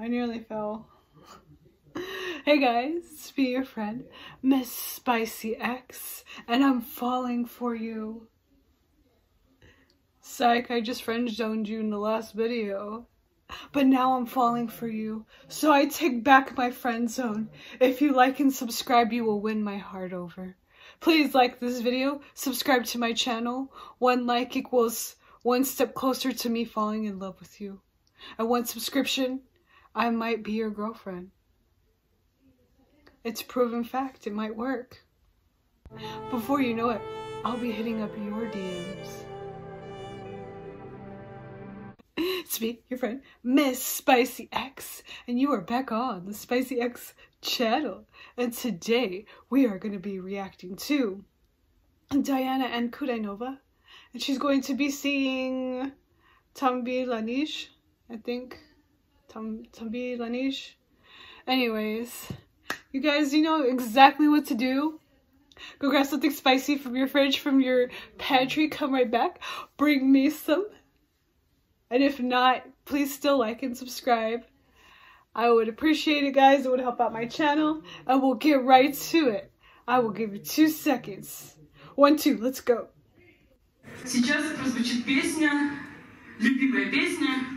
I nearly fell. hey guys, it's me, your friend, Miss Spicy X, and I'm falling for you. Psych, I just friend zoned you in the last video. But now I'm falling for you, so I take back my friend zone. If you like and subscribe, you will win my heart over. Please like this video, subscribe to my channel. One like equals one step closer to me falling in love with you. And one subscription, I might be your girlfriend. It's proven fact, it might work. Before you know it, I'll be hitting up your DMs. It's me, your friend, Miss Spicy X, and you are back on the Spicy X channel. And today we are going to be reacting to Diana Ankudinova, and she's going to be seeing Tambi Lanish, I think. Tam Tambi Lanish. Anyways, you guys, you know exactly what to do. Go grab something spicy from your fridge, from your pantry, come right back, bring me some and if not, please still like and subscribe. I would appreciate it, guys. It would help out my channel. And we'll get right to it. I will give you two seconds. One, two, let's go. Сейчас прозвучит песня, любимая песня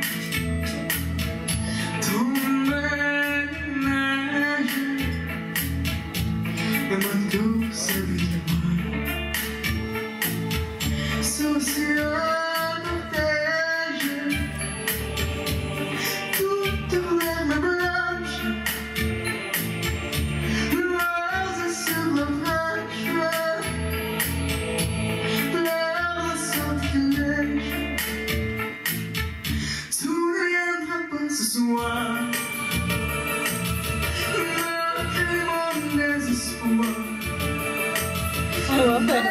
pas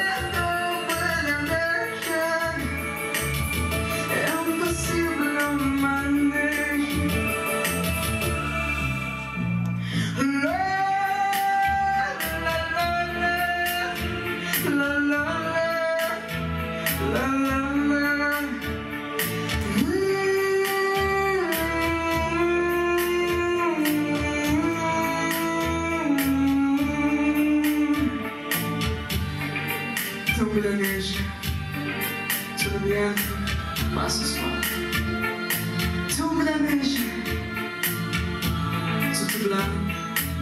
ce soir. I love it. Mulheres, tudo bem? Passa só. Tu mulheres, tudo bem?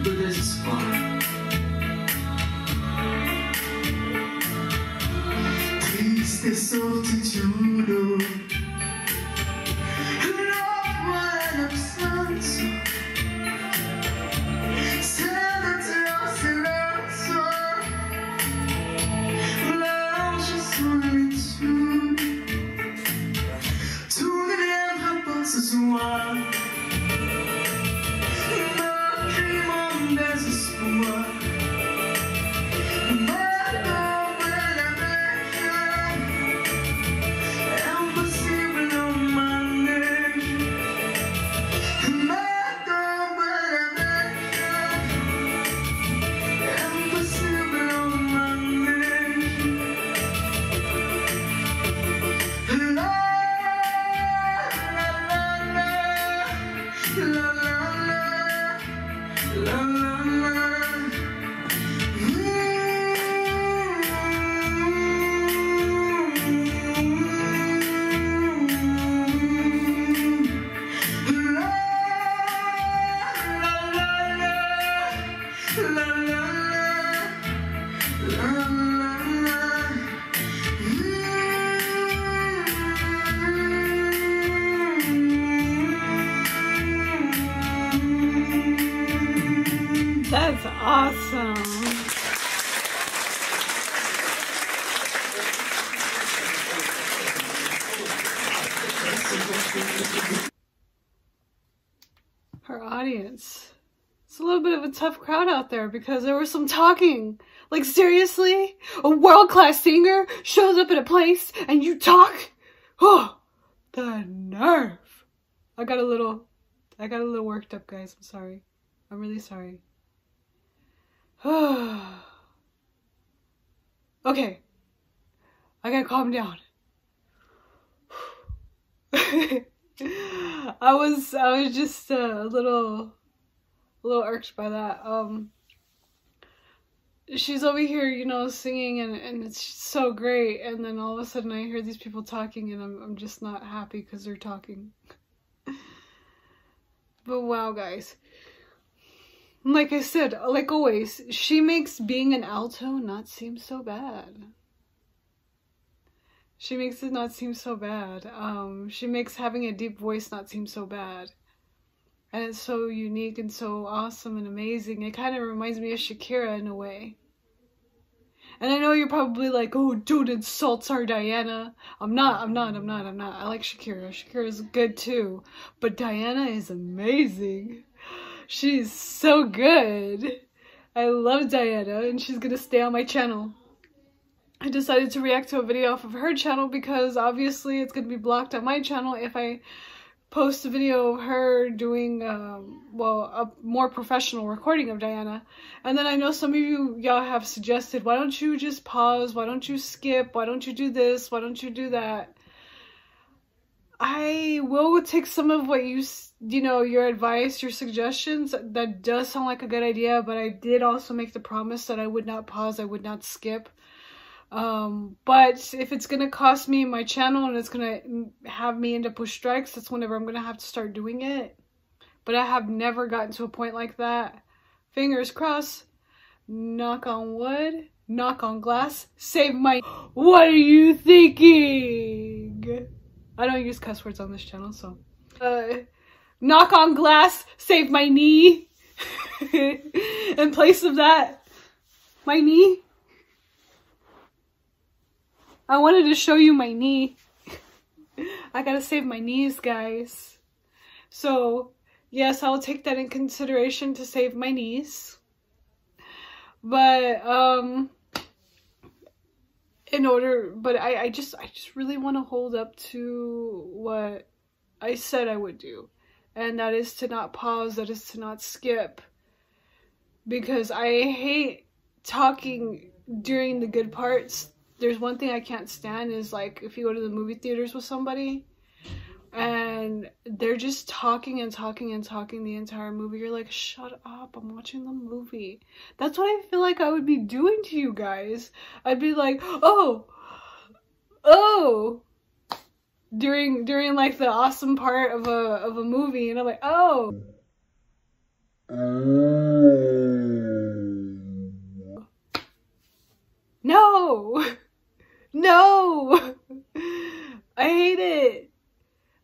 Do desespero. Triste solitude. That's awesome. Her audience. It's a little bit of a tough crowd out there because there was some talking. Like seriously? A world-class singer shows up at a place and you talk? Oh, the nerve. I got a little, I got a little worked up guys, I'm sorry. I'm really sorry. okay. I gotta calm down. I was I was just uh, a little a little irked by that. Um she's over here, you know, singing and, and it's so great and then all of a sudden I hear these people talking and I'm I'm just not happy cuz they're talking. but wow, guys. Like I said, like always, she makes being an alto not seem so bad. She makes it not seem so bad. Um, she makes having a deep voice not seem so bad. And it's so unique and so awesome and amazing. It kind of reminds me of Shakira in a way. And I know you're probably like, oh, don't insult our Diana. I'm not, I'm not, I'm not, I'm not. I like Shakira. Shakira's good too. But Diana is amazing. She's so good. I love Diana and she's gonna stay on my channel. I decided to react to a video off of her channel because obviously it's gonna be blocked on my channel if I post a video of her doing, um, well, a more professional recording of Diana. And then I know some of you, y'all have suggested, why don't you just pause? Why don't you skip? Why don't you do this? Why don't you do that? I will take some of what you, you know, your advice, your suggestions. That does sound like a good idea, but I did also make the promise that I would not pause, I would not skip. Um, but if it's gonna cost me my channel and it's gonna have me into push strikes, that's whenever I'm gonna have to start doing it. But I have never gotten to a point like that. Fingers crossed. Knock on wood. Knock on glass. Save my. What are you thinking? I don't use cuss words on this channel, so. Uh, knock on glass, save my knee. In place of that, my knee. I wanted to show you my knee. I gotta save my knees, guys. So, yes, I'll take that in consideration to save my knees. But, um, in order but I, I just I just really want to hold up to what I said I would do. And that is to not pause, that is to not skip. Because I hate talking during the good parts. There's one thing I can't stand is like if you go to the movie theaters with somebody and they're just talking and talking and talking the entire movie. You're like, shut up, I'm watching the movie. That's what I feel like I would be doing to you guys. I'd be like, oh, oh, during during like the awesome part of a of a movie, and I'm like, oh. No, no, I hate it.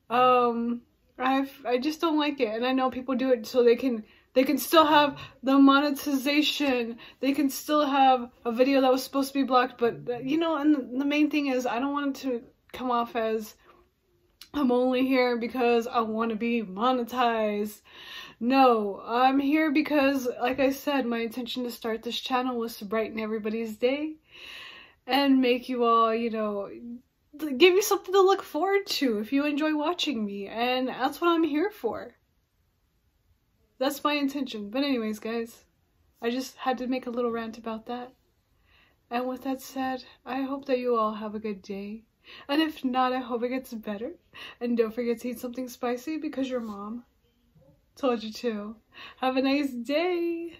Um I've I just don't like it and I know people do it so they can they can still have the monetization. They can still have a video that was supposed to be blocked but you know and the main thing is I don't want it to come off as I'm only here because I want to be monetized no I'm here because like I said my intention to start this channel was to brighten everybody's day and make you all you know give you something to look forward to if you enjoy watching me, and that's what I'm here for. That's my intention. But anyways, guys, I just had to make a little rant about that. And with that said, I hope that you all have a good day. And if not, I hope it gets better. And don't forget to eat something spicy because your mom told you to. Have a nice day.